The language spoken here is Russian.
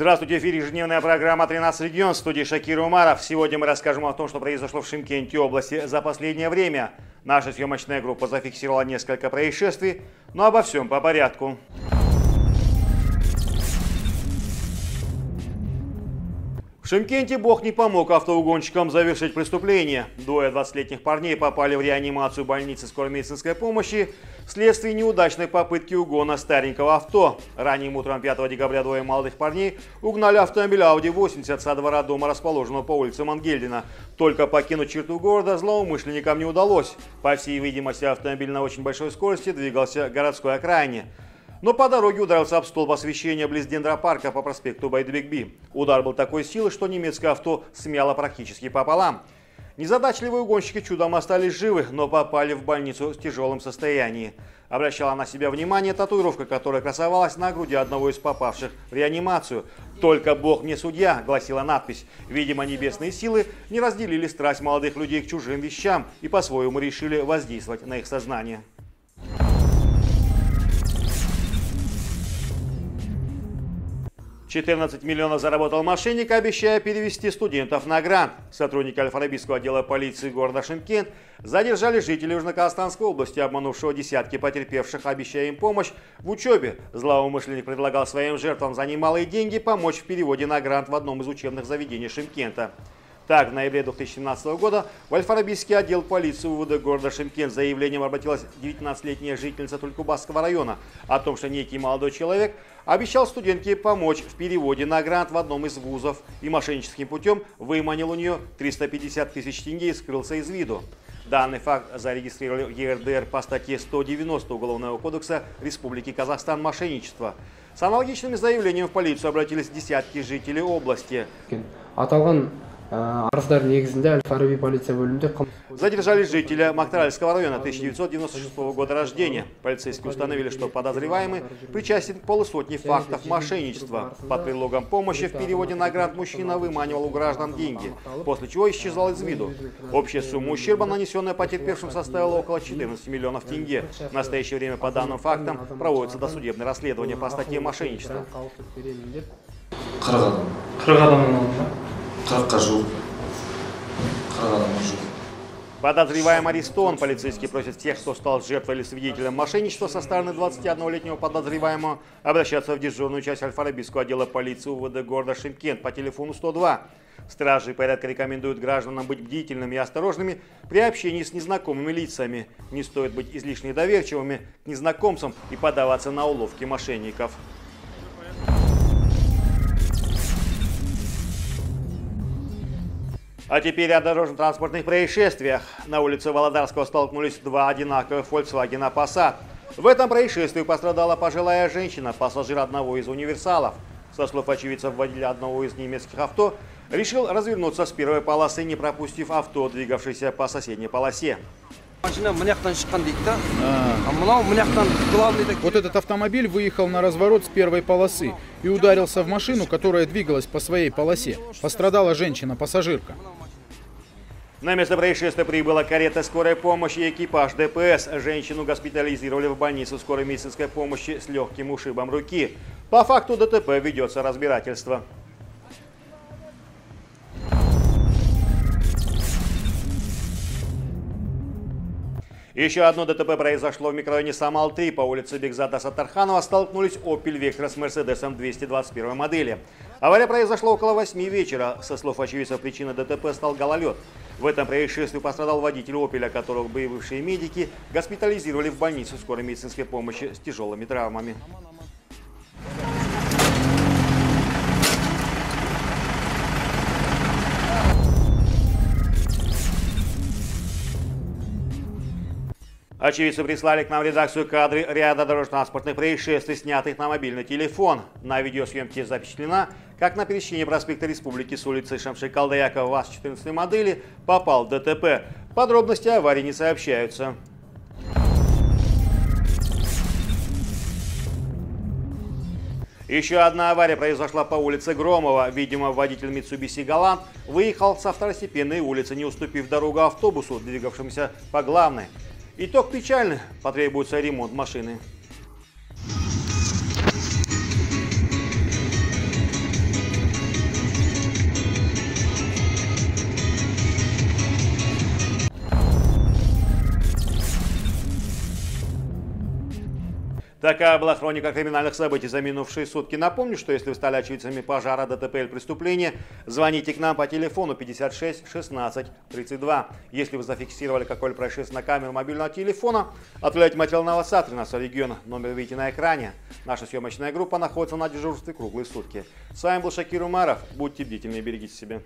Здравствуйте, в эфире ежедневная программа «13 регион» в студии Шакир Умаров. Сегодня мы расскажем о том, что произошло в Шимкенте области за последнее время. Наша съемочная группа зафиксировала несколько происшествий, но обо всем по порядку. Шимкенте Бог не помог автоугонщикам завершить преступление. Двое 20-летних парней попали в реанимацию больницы скорой медицинской помощи вследствие неудачной попытки угона старенького авто. Ранним утром 5 декабря двое молодых парней угнали автомобиль Audi 80 со двора дома, расположенного по улице Мангельдина. Только покинуть черту города злоумышленникам не удалось. По всей видимости, автомобиль на очень большой скорости двигался к городской окраине. Но по дороге ударился об столб освещения близ дендропарка по проспекту Байдбекби. Удар был такой силы, что немецкое авто смяло практически пополам. Незадачливые угонщики чудом остались живы, но попали в больницу в тяжелом состоянии. Обращала на себя внимание татуировка, которая красовалась на груди одного из попавших в реанимацию. «Только Бог не судья», — гласила надпись. Видимо, небесные силы не разделили страсть молодых людей к чужим вещам и по-своему решили воздействовать на их сознание. 14 миллионов заработал мошенник, обещая перевести студентов на грант. Сотрудники Альфарабийского отдела полиции города Шимкент задержали жителей Южно-Казахстанской области, обманувшего десятки потерпевших, обещая им помощь в учебе. Злоумышленник предлагал своим жертвам за немалые деньги помочь в переводе на грант в одном из учебных заведений Шимкента. Так, в ноябре 2017 года в Альфарабийский отдел полиции УВД города Шимкент заявлением обратилась 19-летняя жительница Тулькубасского района о том, что некий молодой человек обещал студентке помочь в переводе на грант в одном из вузов и мошенническим путем выманил у нее 350 тысяч тенге и скрылся из виду. Данный факт зарегистрировали в ЕРДР по статье 190 Уголовного кодекса Республики Казахстан «Мошенничество». С аналогичными заявлениями в полицию обратились десятки жителей области. арыздар негізінде әл фараби полиция бөлімінде Задержали жителя Мактаральского района 1996 года рождения. Полицейские установили, что подозреваемый причастен к полусотни фактов мошенничества. Под предлогом помощи в переводе на грант мужчина выманивал у граждан деньги, после чего исчезал из виду. Общая сумма ущерба, нанесенная потерпевшим, составила около 14 миллионов тенге. В настоящее время по данным фактам проводится досудебное расследование по статье мошенничества. қырыққа жуық қырық адамға жуық Подозреваемый арестован. Полицейские просят тех, кто стал жертвой или свидетелем мошенничества со стороны 21-летнего подозреваемого, обращаться в дежурную часть Альфа-Рабийского отдела полиции УВД города Шимкент по телефону 102. Стражи порядка рекомендуют гражданам быть бдительными и осторожными при общении с незнакомыми лицами. Не стоит быть излишне доверчивыми к незнакомцам и подаваться на уловки мошенников. А теперь о дорожно-транспортных происшествиях. На улице Володарского столкнулись два одинаковых Volkswagen Passat. В этом происшествии пострадала пожилая женщина, пассажир одного из универсалов. Со слов очевидцев, водитель одного из немецких авто решил развернуться с первой полосы, не пропустив авто, двигавшееся по соседней полосе. Вот этот автомобиль выехал на разворот с первой полосы и ударился в машину, которая двигалась по своей полосе. Пострадала женщина-пассажирка. На место происшествия прибыла карета скорой помощи и экипаж ДПС. Женщину госпитализировали в больницу скорой медицинской помощи с легким ушибом руки. По факту ДТП ведется разбирательство. Еще одно ДТП произошло в микрорайоне Самал-3 по улице Бекзада Сатарханова. Столкнулись Opel Vectra с Мерседесом 221 модели. Авария произошла около 8 вечера. Со слов очевидцев, причиной ДТП стал гололед. В этом происшествии пострадал водитель «Опеля», которого бывшие медики госпитализировали в больницу скорой медицинской помощи с тяжелыми травмами. Очевидцы прислали к нам в редакцию кадры ряда дорожно-транспортных происшествий, снятых на мобильный телефон. На видеосъемке запечатлена, как на пересечении проспекта Республики с улицы Шамши-Калдаякова ВАЗ-14 модели попал ДТП. Подробности аварии не сообщаются. Еще одна авария произошла по улице Громова. Видимо, водитель Mitsubishi Galant выехал со второстепенной улицы, не уступив дорогу автобусу, двигавшемуся по главной. Итог печальный, потребуется ремонт машины. Такая была хроника криминальных событий за минувшие сутки. Напомню, что если вы стали очевидцами пожара, ДТП или преступления, звоните к нам по телефону 56 16 32. Если вы зафиксировали какое-либо происшествие на камеру мобильного телефона, отправляйте материал на WhatsApp 13 региона. Номер видите на экране. Наша съемочная группа находится на дежурстве круглые сутки. С вами был Шакир Умаров. Будьте бдительны и берегите себя.